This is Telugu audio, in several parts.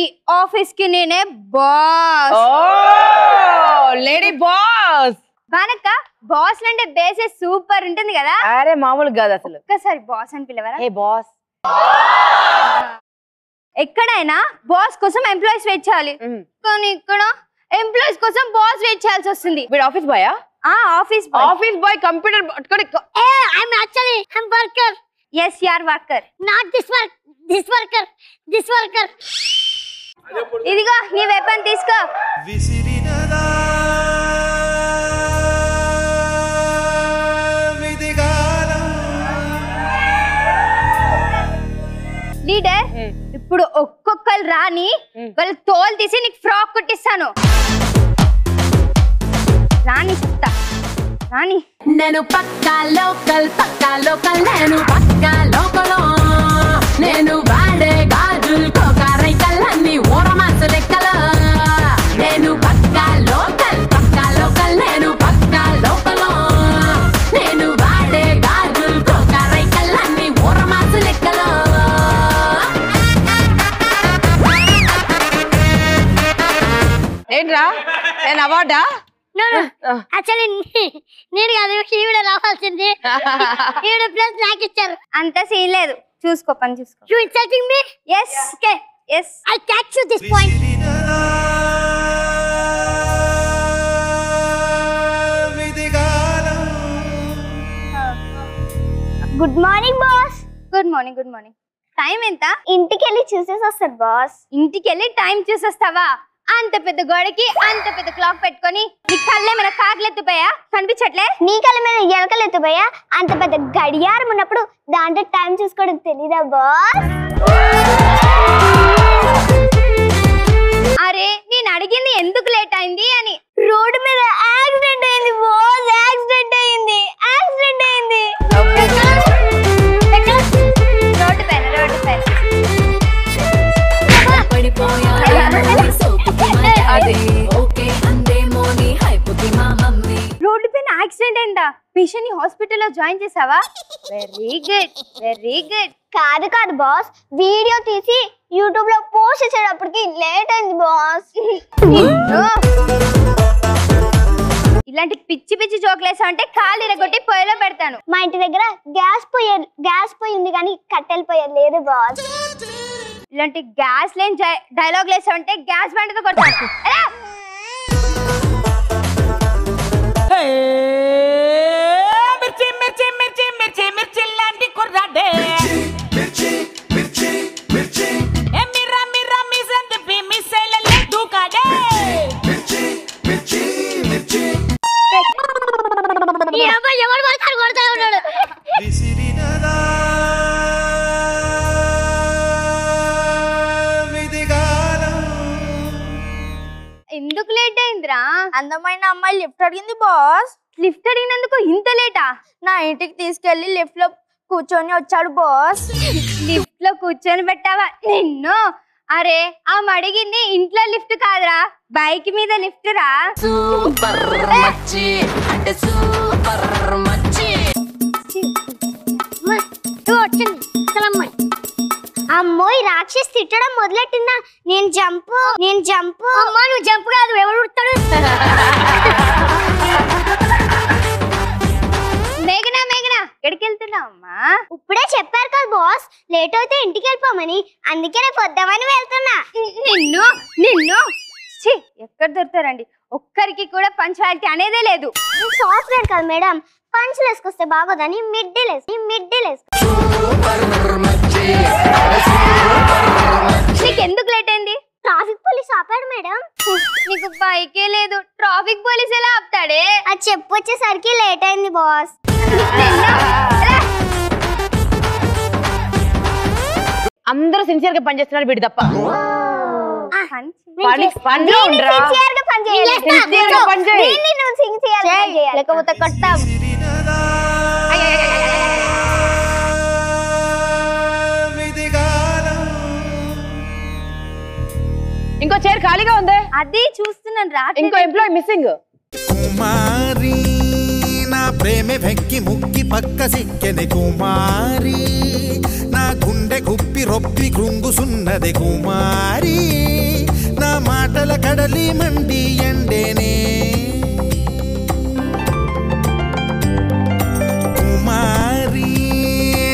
నాగార్జున సినిమా మాస్ ఈ ఆఫీస్కి నేనే బాస్ ఓ లేడీ బాస్ వానక్క బాస్ అంటే బేసే సూపర్ ఉంటుంది కదా అరే మామూలు కాదు అసలు ఒక్కసారి బాస్ అని పిలవరా? ఏ బాస్ ఎక్కడైనా బాస్ కోసం ఎంప్లాయీస్ వెయిట్ చేయాలి. కానీ ఇక్కడ ఎంప్లాయీస్ కోసం బాస్ వెయిట్ చేయాల్సి వస్తుంది. వీడు ఆఫీస్ బాయా ఆ? Office boy office boy computer పట్టుకొని I'm actually I'm worker, yes యార్ worker not this work. This worker, this worker. ఇదిగో నీ వెపన్ తీసుకో. విసిరినదా? విధిగాలం లీడర్ ఇప్పుడు ఒక్కొక్కరు రాని వాళ్ళ తోలు తీసి నీకు ఫ్రాక్ కుట్టిస్తాను. రాని చెప్తా. రాని. నేను పక్కా లోకల్ పక్కా లోకల్ నేను పక్కా లోకల్. నేను వాడే గాజులు ఏంట్రా? నేను అవార్డా? No, no. Actually, నేను కాదు ఈవిడ రావాల్సింది. ఈవిడ ప్లస్ నాకు ఇచ్చారు. అంత సీన్ లేదు. చూసుకో పని చూసుకో. You insulting me yes okay yes I catch you this point విసిరినదా విధిగాలం good morning boss good morning good morning time ఎంత? ఇంటికి వెళ్ళి చూసేసి వస్తారు బాస్ ఇంటికి వెళ్ళి టైం చూసేస్తావా? అంత పెద్ద గోడకి అంత పెద్ద క్లాక్ పెట్టుకొని నీ కళ్ళేమైనా కాకులు ఎత్తిపోయా కనిపించట్లే? నీ కళ్ళ మీద ఎలకలు ఎత్తుపోయా అంత పెద్ద గడియారం ఉన్నప్పుడు దాంట్లో టైం చూసుకోవడం తెలీదా బాస్? అరే నేను అడిగింది ఎందుకు లేట్ అయింది అని. రోడ్డు మీద యాక్సిడెంట్ అయింది బాస్ యాక్సిడెంట్ అయింది యాక్సిడెంట్ అయింది. అయిందా పేషెంట్ని హాస్పిటల్లో జాయిన్ చేసావా వెరీ గుడ్ వెరీ గుడ్ కాదు కాదు బాస్ వీడియో తీసి యూట్యూబ్లో పోస్ట్ చేసేటప్పటికి లేట్ అయింది బాస్ ఇలాంటి పిచ్చి పిచ్చి జోకులేసా అంటే కాలు ఇరగొట్టి పొయ్యిలో పెడతాను. మా ఇంటి దగ్గర గ్యాస్ పొయ్యి గ్యాస్ పొయ్యి ఉంది కానీ కట్టెల పొయ్యి లేదు బాస్ ఇలాంటి గ్యాస్ లేని డైలాగ్ లేసా అంటే గ్యాస్ బండితో కొడతాను. మిర్చి మిర్చి లాంటి కుర్రాడే మిర్చి మిర్చి మిర్చి ఏ మిర్రా అందమైన అమ్మాయి లిఫ్ట్ అడిగింది బాస్. లిఫ్ట్ అడిగినందుకు ఇంత లేటా? నా ఇంటికి తీసుకెళ్ళి లిఫ్ట్లో కూర్చొని వచ్చాడు బాస్. లిఫ్ట్లో కూర్చొని పెట్టావా? నిన్ను? అరే ఆమె అడిగింది ఇంట్లో లిఫ్ట్ కాదురా బైక్ మీద లిఫ్ట్ రా. సూపర్ మచ్చి అంటే సూపర్ అమ్మో ఈ రాక్షసి తిట్టడం మొదలెట్టిందా? నేను జంపు నేను జంపు. అమ్మా నువ్వు జంప్ కాదు ఎవడు ఉడతాడు మేఘనా మేఘనా ఎక్కడికి వెళ్తున్నావు అమ్మా ఇప్పుడే చెప్పారు కదా బాస్ లేట్ అయితే ఇంటికి వెళ్ళిపోమని అందుకే రేపు వద్దామని వెళ్తున్నా. నిన్ను నిన్ను. ఛీ, ఎక్కడ దొరుకుతారండి? ఒక్కరికి కూడా పంచాలిటీ అనేదే లేదు. సాఫ్ట్వేర్ కదా మేడం పంచులు వేసుకొస్తే బాగోదని మిడ్డీలు వేసి మిడ్డీలు వేసుకో నీకు ఎందుకు లేట్ అయింది? ట్రాఫిక్ పోలీస్ ఆపాడు మేడం. నీకు బైకే లేదు. ట్రాఫిక్ పోలీస్ ఎలా ఆపుతాడే? అది చెప్పు వచ్చేసరికి లేట్ అయింది బాస్. అందరూ సిన్సియర్గా పనిచేస్తున్నారు వీడు తప్ప. లేకపోతే విధిగాలం ఇంకో చైర్ ఖాళీగా ఉంది అది చూస్తున్నాను రా ఇంకో ఎంప్లాయీ మిస్సింగ్ కుమారి ప్రేమ వెక్కి ముక్కి పక్క సిక్కెని కుమారి. నా గుండె గుప్పి రొప్పి కృంగుసున్నది కుమారి. నా మాటల కడలి మండి ఎండేనే. కుమారి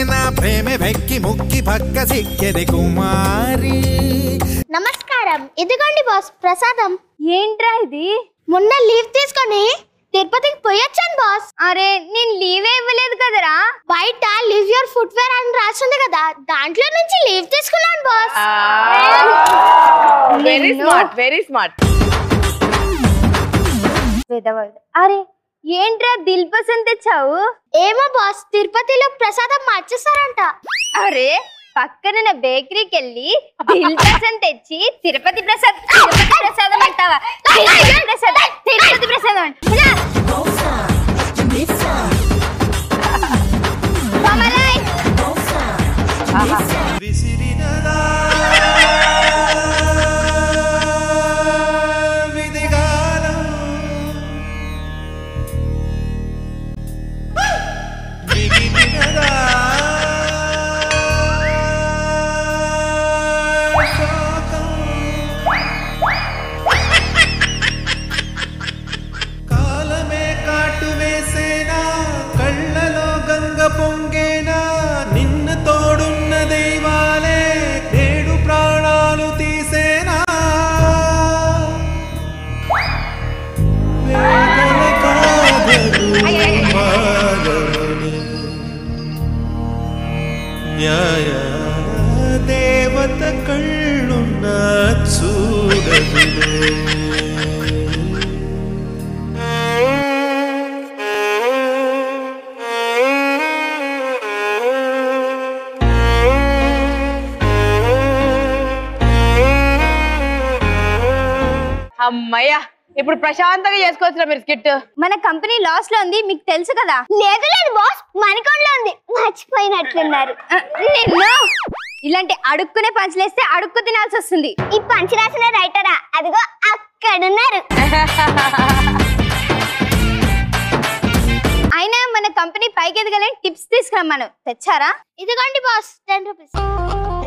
నా ప్రేమ వెక్కి ముక్కి పక్క సిక్కెని కుమారి. నమస్కారం. ఇదిగోండి బాస్ ప్రసాదం. ఏంట్రా ఇది? మొన్న లీవ్ తీసుకొని తిరుపతికి పోయొచ్చాను బాస్ అరే నేను లీవే ఇవ్వలేదు కదరా. బయట లీవ్ యువర్ ఫుట్వేర్ అని రాసింది కదా దాంట్లో నుంచి లీవ్ తీసుకున్నాను boss very smart very smart అరే ఏంట్రా దిల్ పసంద్ తెచ్చావు? ఏమో బాస్ తిరుపతిలో ప్రసాదం మార్చేస్తారంట. అరే పక్కన బేకరీకి వెళ్ళి దిల్ పసంద్ తెచ్చి తిరుపతి ప్రసాద్ తిరుపతి ప్రసాదం అంటావా తిరుపతి ప్రసాదం తిరుపతి ప్రసాదం అమ్మయ్యా ఇప్పుడు ప్రశాంతంగా చేసుకోవచ్చురా మీరు స్కిట్ మన కంపెనీ లాస్లో ఉంది మీకు తెలుసు కదా లేదు లేదు బాస్ మణికొండలో ఉంది మర్చిపోయినట్లున్నారు నిన్ను ఇలాంటి అడుక్కునే పంచలేస్తే అడుక్కు తినాల్సి వస్తుంది. ఈ పంచి రాసిన రైటరా అదిగో అక్కడున్నారు. అయినా మన కంపెనీ పైకి ఎదగాలని టిప్స్ తీసుకురమ్మాను తెచ్చారా? ఇదిగోండి బాస్ టెన్ రూపీస్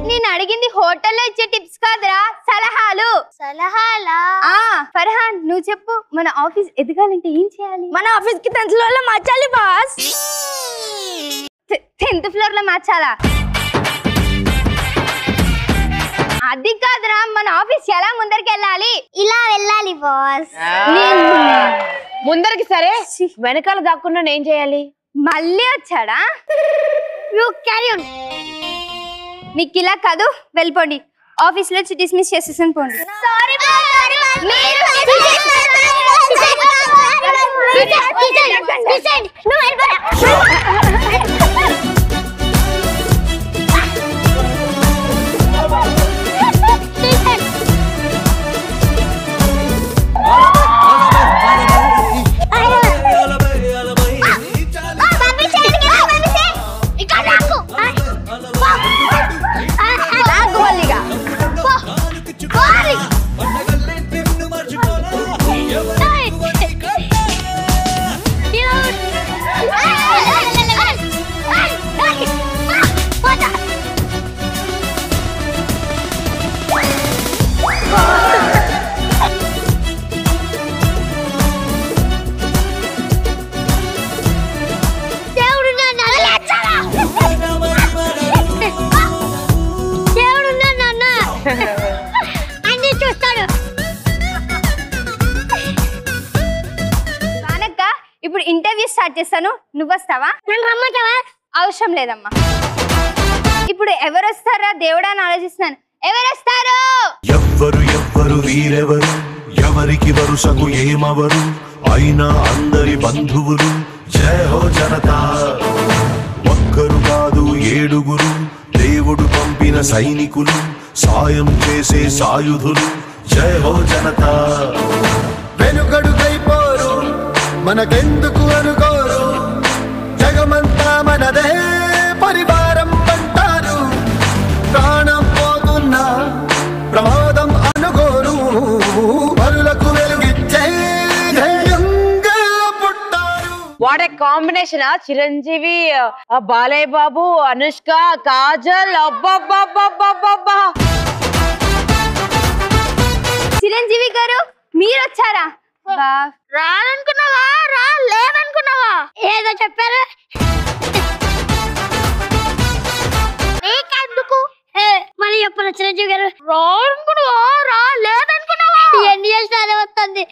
నేను అడిగింది హోటల్లో ఇచ్చే టిప్స్ కాదురా సలహాలు. సలహాలా? ఆ ఫర్హాన్ నువ్వు చెప్పు మన ఆఫీస్ ఎదగాలంటే ఏం చేయాలి? మన ఆఫీస్కి టెన్త్లో మార్చాలి బాస్ టెన్త్ ఫ్లోర్లో మార్చాలా? అది కాదురా మన ఆఫీస్ ఎలా ముందరికి వెళ్ళాలి? ఇలా వెళ్ళాలి బాస్. ముందరికి సరే వెనకాల దాక్కున్నా ఏం చేయాలి? మళ్ళీ వచ్చాడా? యు క్యారీ ఆన్ మీకు ఇలా కాదు వెళ్ళిపోండి. ఆఫీస్లో డిస్మిస్ చేసేసాను పోండి. సారీ మీరు వస్తావా? నన్ను రమ్మంటావా? అవసరం లేదమ్మా. ఇప్పుడు ఎవరు వస్తారా దేవుడా అని ఆలోచిస్తున్నాను. ఎవరు వస్తారు ఎవ్వరు ఎవ్వరు వీరెవరు? ఎవరికి వరుసకు ఏమవరు? అయినా అందరి బంధువులు జయ హో జనతా. ఒక్కరు కాదు ఏడుగురు దేవుడు పంపిన సైనికులు సాయం చేసే సాయుధులు జయ హో జనతా. వెనుకడుకైపోరు మనకెందుకు జగమంతా మనదే పరివారం అంటారు. ప్రాణం పోతున్నా ప్రమాదం అనుకోరు. పరులకు వెలుగిచ్చే వాట్ ఏ కాంబినేషన్ చిరంజీవి ఆ బాలయ్య బాబు అనుష్క కాజల్ అబ్బబ్బబ్బబ్బబ్బబ్బా. చిరంజీవి గారు మీరు వచ్చారా బా రాదనుకున్నావా రా లేదనుకున్నావా? ఏదో చెప్పారు. నీకెందుకు మళ్ళీ చెప్పాలి చిరంజీవి గారు? రాదనుకున్నావా రా లేదనుకున్నావా? ఎన్ని చేసినా అదే వస్తుంది.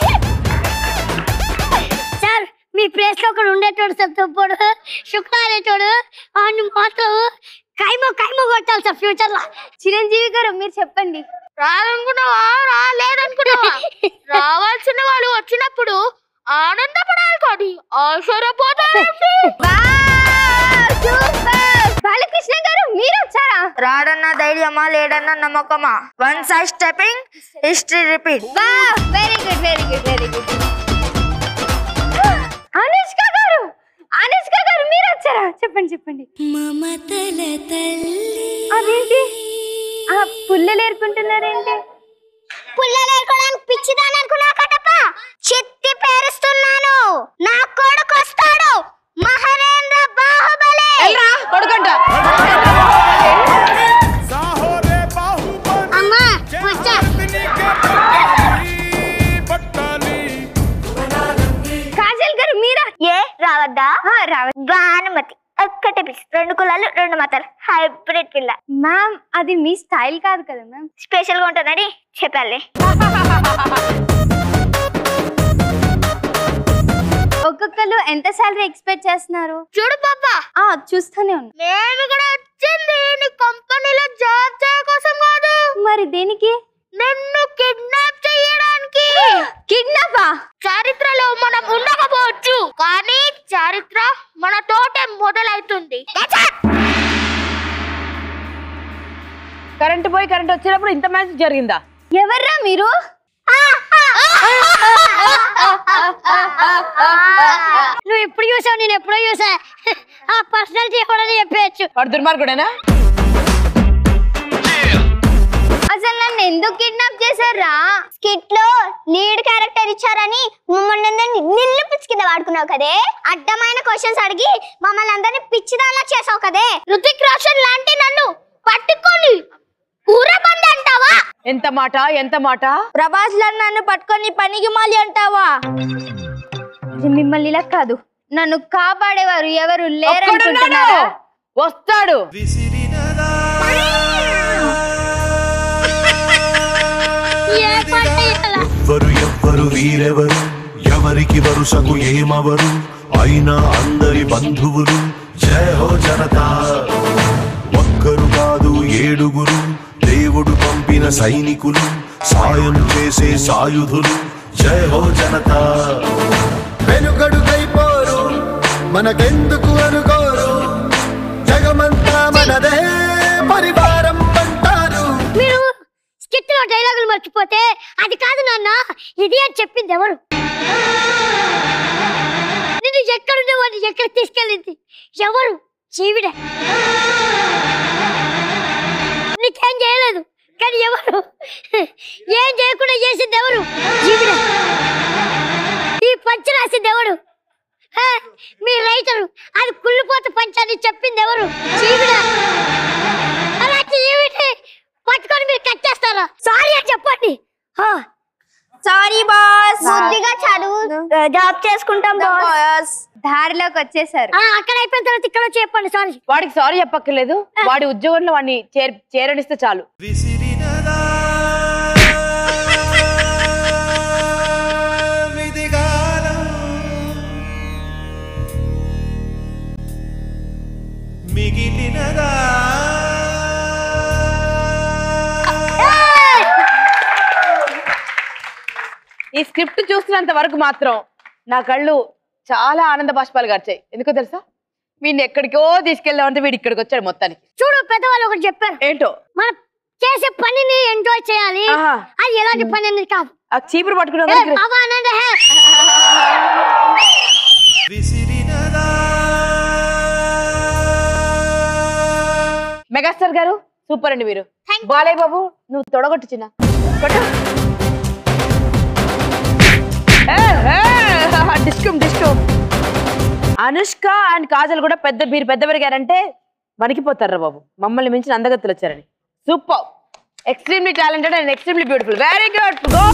సార్ మీ ప్లేస్లో ఒకడు ఉండేటోడు సార్ తప్పుడు శుక్రారేటోడు వాడిని మాత్రం కైమో కైమో కొట్టాలి సార్ ఫ్యూచర్లో. చిరంజీవి గారు మీరు చెప్పండి. రాదనుకున్నావా రా లేదనుకున్నావా? రావాల్సిన వాళ్ళు వచ్చినప్పుడు ఆనందపడాలి కానీ ఆశ్చర్యపోతారు బాలకృష్ణ గారు మీరు వచ్చారా? రాడన్న ధైర్యమా లేడన్న నమ్మకమా? One side stepping history repeat very good very good very good Anushka garu Anushka garu మీరు వచ్చారా? చెప్పండి చెప్పండి. అదేంటి? ఆ పుల్లలు ఏరుకుంటున్నారేంటి? పుల్లలు ఏరుకోవడానికి పిచ్చిదాని అనుకున్నా కటప చిత్తి పేరుస్తున్నాను. నా కొడుకు వస్తాడు. మహరేంద్ర బాహుబలి ఎల్రా కొడుకంట అమ్మా వచ్చా. కాజల్ గారు మీరా? ఏ రావద్దా? ఆ, రావ భానుమతి ఒక్కటే పిచ్చి రెండు కులాలు రెండు మతాలు హైబ్రిడ్ పిల్ల. మ్యామ్ అది మీ స్టైల్ కాదు కదా మ్యామ్. స్పెషల్గా ఉంటుందని చెప్పాలి. ఒక్కొక్కరు ఎంత సాలరీ ఎక్స్పెక్ట్ చేస్తున్నారు చూడు పాప ఆ చూస్తూనే ఉన్నా మేము ఇక్కడ వచ్చింది నీ కంపెనీలో జాబ్ చేయ కోసం కాదు మరి దేనికి నిన్ను కిడ్నాప్ చేయడానికి కిడ్నాపా చరిత్రలో మనం ఉండకపోవచ్చు కానీ చరిత్ర మనతోటే మొదలవుతుంది కరెంట్ పోయి కరెంట్ వచ్చినప్పుడు ఇంత మ్యాజిక్ జరిగిందా ఎవర్రా మీరు నువ్వు ఎప్పుడు చూసావు? నేను ఎప్పుడో చూసా. ఆ పర్సనాలిటీ ఎవడని చెప్పేయచ్చు. వాడు దుర్మార్గుడేనా? అసలు నన్ను ఎందుకు కిడ్నాప్ చేశారా? స్కిట్లో లీడ్ క్యారెక్టర్ ఇచ్చారని మమ్మల్ని అందరినీ నిల్లు పిచ్చి కింద వాడుకున్నావు కదే? అడ్డమైన క్వశ్చన్స్ అడిగి మమ్మల్ని అందరినీ పిచ్చిదాలా చేసావు కదే? రుతిక్ రోషన్ లాంటి నన్ను పట్టుకొని ఊరబంది అంటావా? ఎంత మాట ఎంత మాట? ప్రభాస్ నన్ను పట్టుకొని పనికి మాలి అంటావా? మిమ్మల్ని ఇలా కాదు. నన్ను కాపాడేవారు ఎవరు. లేరనుకుంటున్నారా? వస్తాడు? ఎవ్వరు ఎవ్వరు వీరెవరు? ఎవరికి వరుసకు ఏమవరు? అయినా అందరి బంధువులు జయ హో జనతా! ఒక్కరు కాదు ఏడుగురు దేవుడు పంపిన సైనికులు సాయం చేసే సాయుధులు జయ హో జనతా! వెనుకడుకైపోరు మనకెందుకు అనుకోరు. జగమంతా మనదే పరివారం అంటారు. మీరు స్కిట్లో డైలాగులు మర్చిపోతే అది కాదు నాన్న ఇది అని చెప్పింది ఎవరు నిన్ను ఎక్కడుండేవాడిని ఎక్కడ తీసుకెళ్ళింది? ఎవరు? చీవిడే నీకేం చేయలేదు కానీ ఎవరు? ఏం చేయకుండా చేసింది ఎవరు జీవిడే. పంచ రాసింది ఎవరు మీ రైటరు అది కుళ్ళిపోత పంచాన్ని చెప్పింది ఎవరు? అలాంటి పట్టుకొని మీరు కట్ చేస్తారా? సారీ అని చెప్పండి. హా. సారీ బాస్ బుద్ధిగా చదువు. జాబ్ చేసుకుంటాం బాస్ దారిలోకి వచ్చేసారు. ఆ, అక్కడ అయిపోయిన తర్వాత ఇక్కడ చెప్పండి. సారీ వాడికి సారీ చెప్పక్కర్లేదు. వాడి ఉద్యోగంలో వాడిని చేర్- చేరనిస్తే చాలు. ఈ స్క్రిప్ట్ చూస్తున్నంత వరకు మాత్రం నా కళ్ళు చాలా ఆనంద బాష్పాలు గడిచాయి ఎందుకో తెలుసా? వీడిని ఎక్కడికో తీసుకెళ్దామంటే వీడు ఇక్కడికి వచ్చాడు మొత్తానికి. చూడు పెద్దవాళ్ళు ఒకటి చెప్పారు. ఏంటో? మనం చేసే పనిని ఎంజాయ్ చేయాలి. అది ఎలాంటి పని అనేది కాదు. చీపురు పట్టుకునే ఏ, వాళ్ళకి బాబా అనండి హే. విసిరినదా మెగాస్టార్ గారు సూపర్ అండి మీరు. బాలయ్య బాబు నువ్వు తొడగొట్టు చిన్న. అనుష్క అండ్ కాజల్ కూడా పెద్ద మీరు పెద్ద పెరిగారంటే వణికిపోతారా బాబు. మమ్మల్ని మించిన అందగత్తులు వచ్చారని. Super. Extremely talented and extremely beautiful very good go